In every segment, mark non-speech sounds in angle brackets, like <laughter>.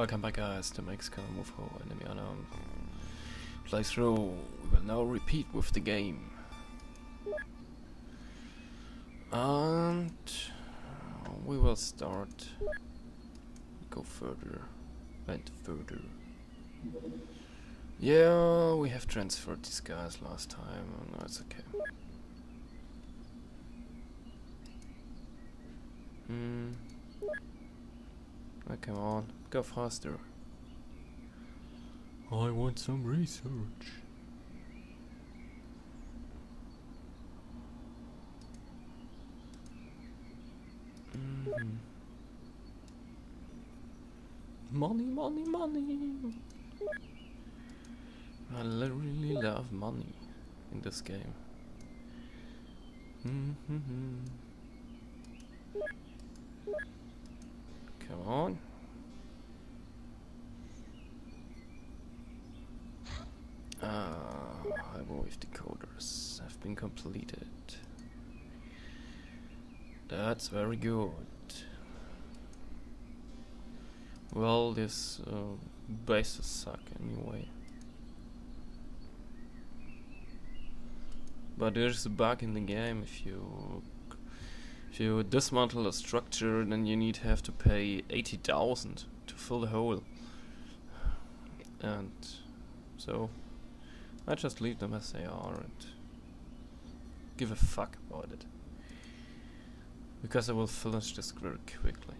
Welcome back guys to X-Com UFO Enemy Unknown playthrough. We will now repeat with the game. And we will start go further and further. Yeah, we have transferred these guys last time. Oh, No, it's okay. Hmm. Oh, come on, go faster. I want some research. Mm. Money, money, money. I really love money in this game. Mm -hmm. Come on. Ah, Hyper-wave decoders have been completed. That's very good. Well, these uh, bases suck anyway. But there's a bug in the game if you if you dismantle a structure, then you need have to pay 80,000 to fill the hole. And so I just leave them as they are and give a fuck about it. Because I will finish this very quickly.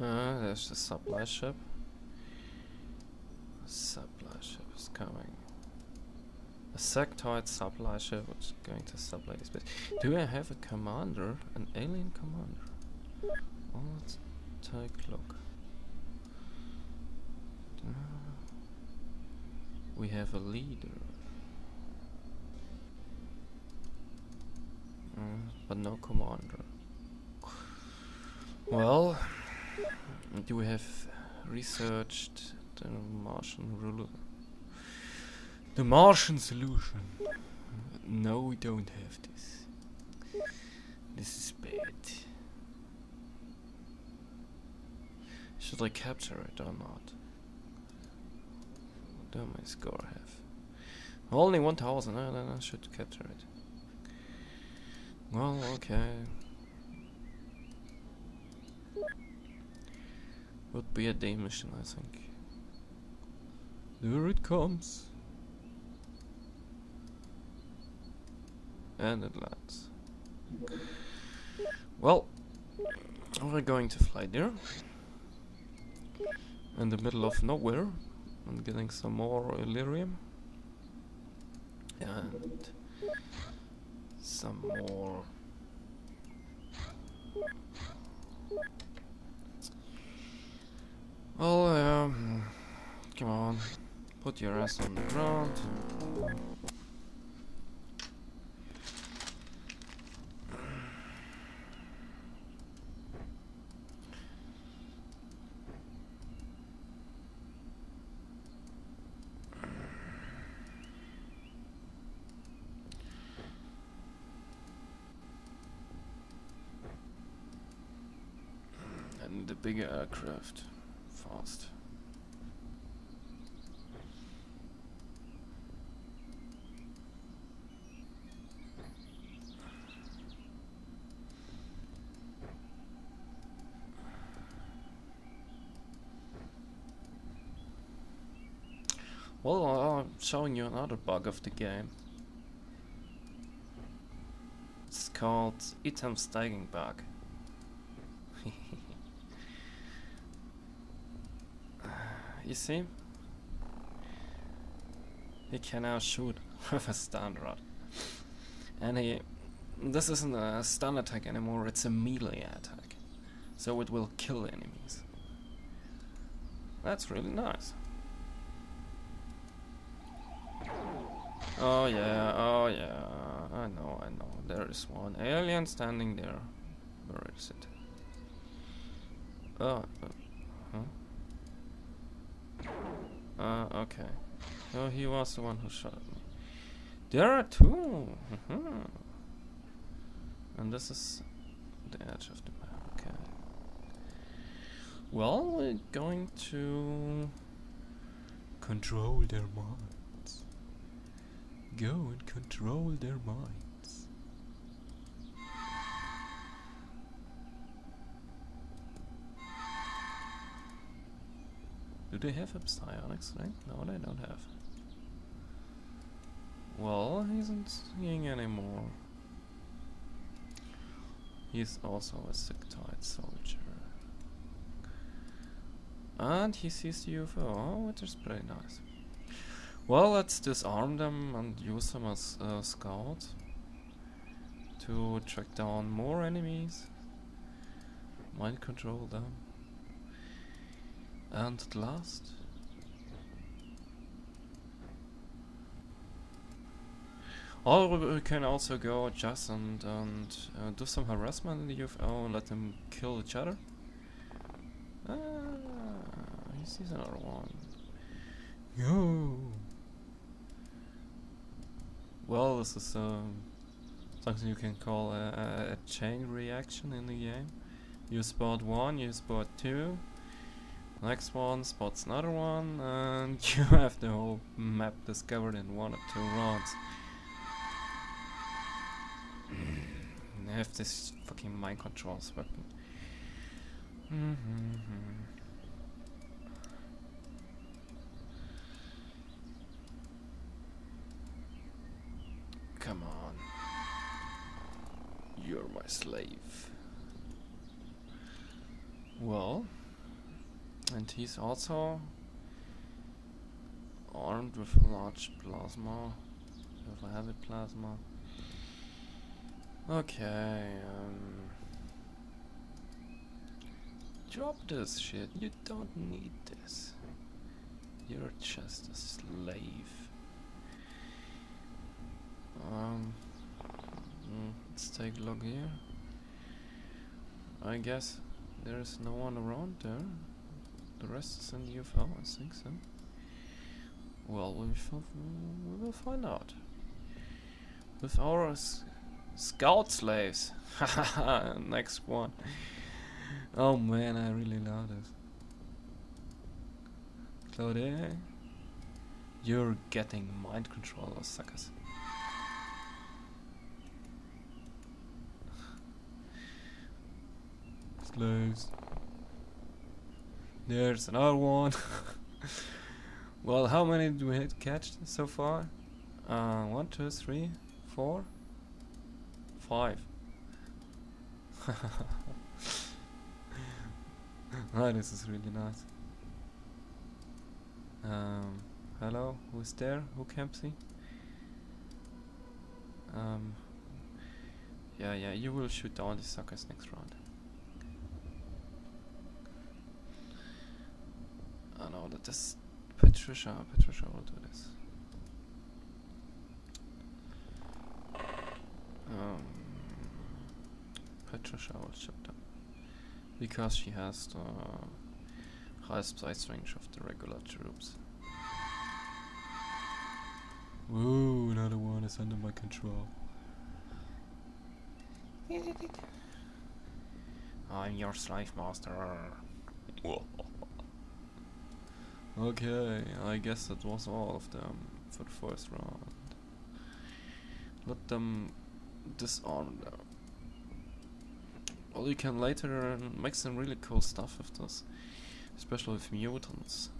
Ah, there's the supply ship. Supply ship is coming. A sectoid supply ship which is going to supply this base. Do I have a commander? An alien commander? Well, let's take a look. We have a leader. Uh, but no commander. Well, do we have researched the Martian ruler? The Martian solution. No, we don't have this. This is bad. Should I capture it or not? Do my score have? Only 1000, no, then I should capture it. Well, okay. Would be a day mission, I think. There it comes. And it lands. Well, we're going to fly there. In the middle of nowhere. And getting some more Elerium. And some more. Well um, come on. Put your ass on the ground and the bigger aircraft fast Well, I'm showing you another bug of the game. It's called item stacking bug. <laughs> you see? He can now shoot <laughs> with a stun rod. And he... This isn't a stun attack anymore, it's a melee attack. So it will kill enemies. That's really nice. Oh yeah, oh yeah, I know, I know. There is one alien standing there. Where is it? Oh, uh, huh? Okay. So he was the one who shot me. There are two! Mm-hmm. and this is the edge of the map. Okay. Well, we're going to control their minds. Go and control their minds. Do they have a psionics thing? No, they don't have. Well, he isn't seeing anymore. He's also a sectoid soldier. And he sees the UFO, which is pretty nice. Well, let's disarm them and use them as uh, scouts to track down more enemies, mind control them, and at last Or we can also go just and, and uh, do some harassment in the UFO and let them kill each other. Ah, he sees another one. Yo! Well, this is um, something you can call a, a, chain reaction in the game. You spot one, you spot two, next one spots another one, and <laughs> you have the whole map discovered in one or two rounds. <clears throat> I have this fucking mind controls weapon. Mm -hmm. Come on. You're my slave. Well, and he's also armed with a large plasma, with a heavy plasma. Okay, um... Drop this shit, you don't need this. You're just a slave. Um... Mm, let's take a look here. I guess there's no one around there. The rest is in the UFO, I think so. Well, we, we will find out. With our Scout slaves. <laughs> Next one. Oh man, I really love this. Claude, you're getting mind control, suckers. Slaves. There's another one. <laughs> well, how many do we catch so far? Uh, one, two, three, four five. <laughs> oh, this is really nice. Um, hello, who's there? Who can see? Um, yeah, yeah, you will shoot all the suckers next round. That this Patricia, Patricia will do this. Um, Patricia will ship them. Because she has the highest size range of the regular troops. Whoa, another one is under my control. I'm your slave master. Okay, I guess that was all of them for the first round. Let them disarm them. Well, you can later make some really cool stuff with this, especially with mutants.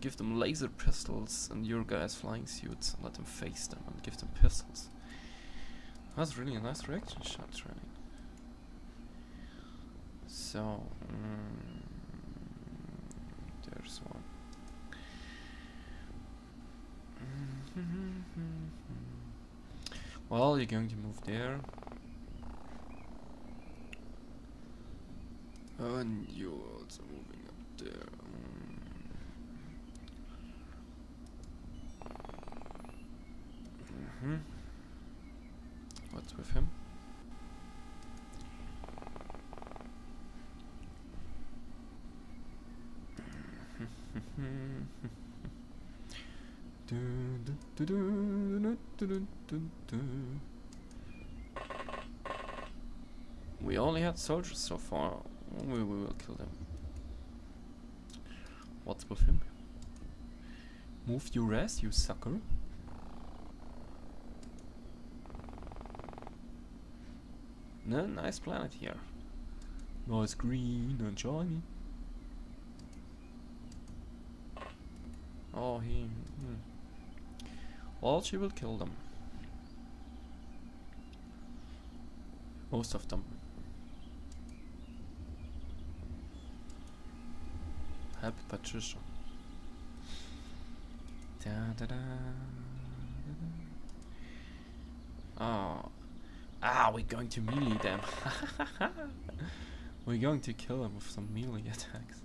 Give them laser pistols and your guys flying suits and let them face them and give them pistols. That's really a nice reaction shot training. So, mm, there's one. <laughs> well, you're going to move there. And you're also moving up there. Mm hmm What's with him? do, do, do, do, do, do, do, do. We only had soldiers so far. We, we will kill them. What's with him? Move your ass, you sucker. No, nice planet here. Nice green and shiny. Oh, he. Hmm. Well, she will kill them. Most of them. Happy Patricia. Da, da, da. Oh. Ah, we're going to melee them. <laughs> we're going to kill them with some melee attacks.